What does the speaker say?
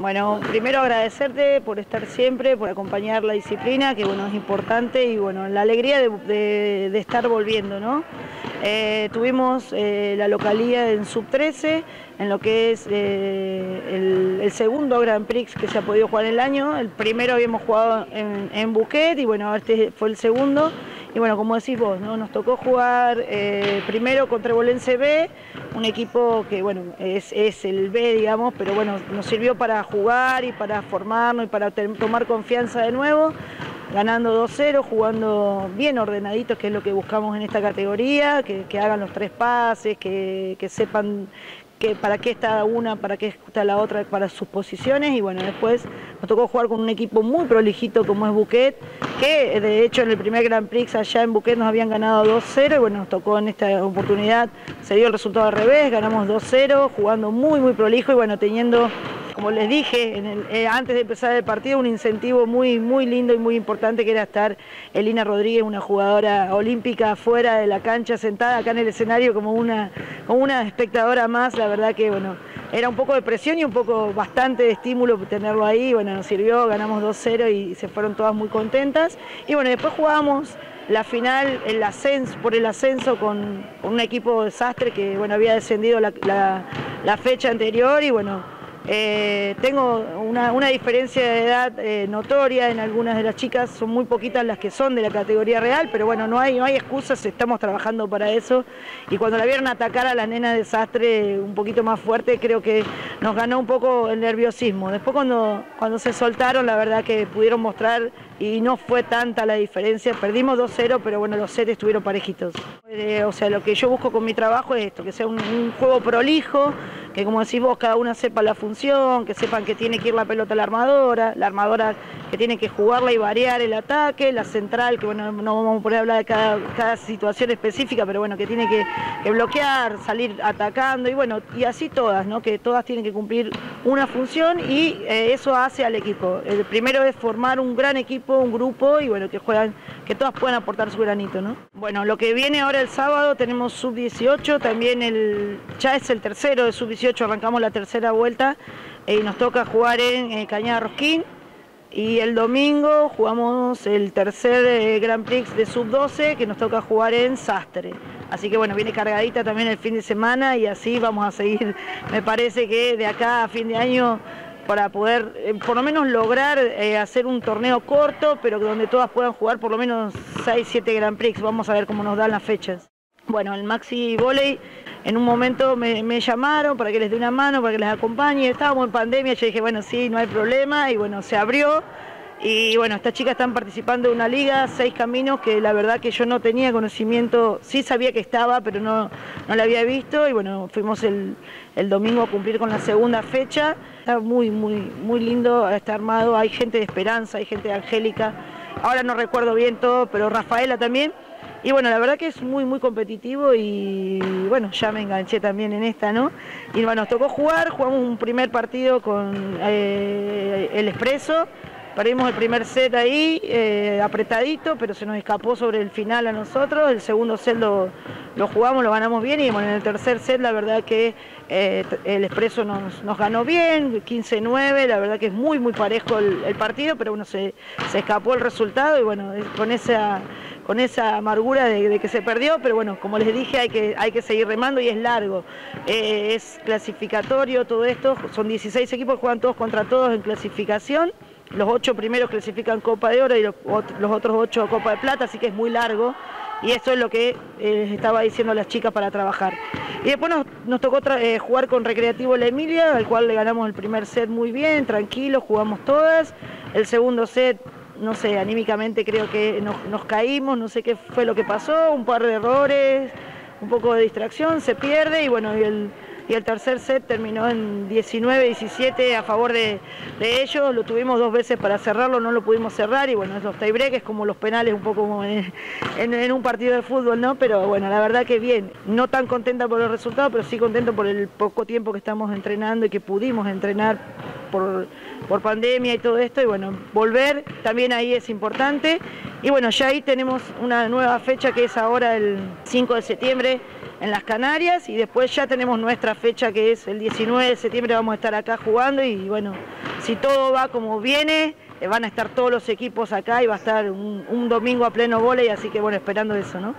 Bueno, primero agradecerte por estar siempre, por acompañar la disciplina, que bueno, es importante y bueno, la alegría de, estar volviendo, ¿no? Eh, tuvimos eh, la localía en sub-13, en lo que es eh, el, segundo Grand Prix que se ha podido jugar el año. El primero habíamos jugado en, en y bueno, este fue el segundo. Y bueno, como decís vos, ¿no? nos tocó jugar eh, primero contra Bolense B, un equipo que bueno, es, el B, digamos, pero bueno, nos sirvió para jugar y para formarnos y para tomar confianza de nuevo ganando 2-0, jugando bien ordenaditos, que es lo que buscamos en esta categoría, que, hagan los tres pases, que, que sepan que para qué está una, para qué está la otra, para sus posiciones. Y bueno, después nos tocó jugar con un equipo muy prolijito como es Buquet, que de hecho en el primer Grand Prix allá en Buquet nos habían ganado 2-0 y bueno, nos tocó en esta oportunidad, se dio el resultado al revés, ganamos 2-0, jugando muy muy prolijo y bueno, teniendo como les dije eh, antes de empezar el partido, un incentivo muy, muy lindo y muy importante que era estar Elina Rodríguez, una jugadora olímpica fuera de la cancha, sentada acá en el escenario como una, como una espectadora más, la verdad que bueno, era un poco de presión y un poco bastante de estímulo tenerlo ahí, bueno, nos sirvió, ganamos 2-0 y se fueron todas muy contentas. Y bueno, después jugamos la final el ascenso, por el ascenso con, un equipo desastre que bueno, había descendido la, la fecha anterior y bueno, eh, tengo una, diferencia de edad eh, notoria en algunas de las chicas, son muy poquitas las que son de la categoría real, pero bueno, no hay, no hay excusas, estamos trabajando para eso. Y cuando la vieron atacar a la nena desastre un poquito más fuerte, creo que nos ganó un poco el nerviosismo. Después cuando, cuando se soltaron, la verdad que pudieron mostrar y no fue tanta la diferencia. Perdimos 2-0, pero bueno, los sets estuvieron parejitos. Eh, o sea, lo que yo busco con mi trabajo es esto, que sea un juego prolijo, que como decís vos, cada una sepa la función, que sepan que tiene que ir la pelota a la armadora, la armadora que tiene que jugarla y variar el ataque, la central, que bueno, no vamos a poder hablar de cada, situación específica, pero bueno, que tiene que, bloquear, salir atacando, y bueno, y así todas, ¿no? Que todas tienen que cumplir una función y eh, eso hace al equipo. El primero es formar un gran equipo, un grupo, y bueno, que juegan, que todas puedan aportar su granito, ¿no? Bueno, lo que viene ahora el sábado tenemos sub-18, también el, ya es el tercero de sub-18 arrancamos la tercera vuelta y nos toca jugar en, eh, Cañada Rosquín. Y el domingo jugamos el tercer eh, Grand Prix de Sub-12 que nos toca jugar en Sastre. Así que bueno, viene cargadita también el fin de semana y así vamos a seguir, me parece que de acá a fin de año para poder eh, por lo menos lograr hacer un torneo corto, pero donde todas puedan jugar por lo menos 6, 7 Grand Prix. Vamos a ver cómo nos dan las fechas. Bueno, el Maxi Volley en un momento me, llamaron para que les dé una mano, para que les acompañe. Estábamos en pandemia, yo dije, bueno, sí, no hay problema. Y bueno, se abrió. Y bueno, estas chicas están participando de una liga, seis caminos, que la verdad que yo no tenía conocimiento, sí sabía que estaba, pero no, no la había visto. Y bueno, fuimos el, domingo a cumplir con la segunda fecha. Está muy, muy, muy lindo, está armado, hay gente de Esperanza, hay gente de Angélica. Ahora no recuerdo bien todo, pero Rafaela también. Y bueno, la verdad que es muy, muy competitivo y bueno, ya me enganché también en esta, ¿no? Y bueno, nos tocó jugar, jugamos un primer partido con eh, el Expreso, perdimos el primer set ahí, eh, apretadito, pero se nos escapó sobre el final a nosotros, el segundo set lo, jugamos, lo ganamos bien y bueno, en el tercer set la verdad que eh, el Expreso nos, ganó bien, 15-9, la verdad que es muy, muy parejo el, partido, pero bueno, se, se escapó el resultado y bueno, con esa con esa amargura de, que se perdió, pero bueno, como les dije, hay que, hay que seguir remando y es largo. Eh, es clasificatorio todo esto, son 16 equipos, juegan todos contra todos en clasificación. Los ocho primeros clasifican Copa de Oro y los, otros ocho Copa de Plata, así que es muy largo. Y eso es lo que eh, les estaba diciendo las chicas para trabajar. Y después nos, tocó eh, jugar con Recreativo La Emilia, al cual le ganamos el primer set muy bien, tranquilo, jugamos todas. El segundo set no sé, anímicamente creo que nos, caímos, no sé qué fue lo que pasó, un par de errores, un poco de distracción, se pierde y bueno, y el, y el tercer set terminó en 19-17 a favor de, ellos, lo tuvimos dos veces para cerrarlo, no lo pudimos cerrar y bueno, esos tiebreak es como los penales un poco en, en, un partido de fútbol, ¿no? Pero bueno, la verdad que bien, no tan contenta por el resultado, pero sí contento por el poco tiempo que estamos entrenando y que pudimos entrenar por, por pandemia y todo esto, y bueno, volver también ahí es importante. Y bueno, ya ahí tenemos una nueva fecha que es ahora el 5 de septiembre en las Canarias y después ya tenemos nuestra fecha que es el 19 de septiembre vamos a estar acá jugando y bueno, si todo va como viene, eh, van a estar todos los equipos acá y va a estar un, domingo a pleno volei, así que bueno, esperando eso, ¿no?